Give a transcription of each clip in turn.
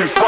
I'm moving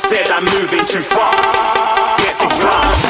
said I'm moving too far. Get to glass.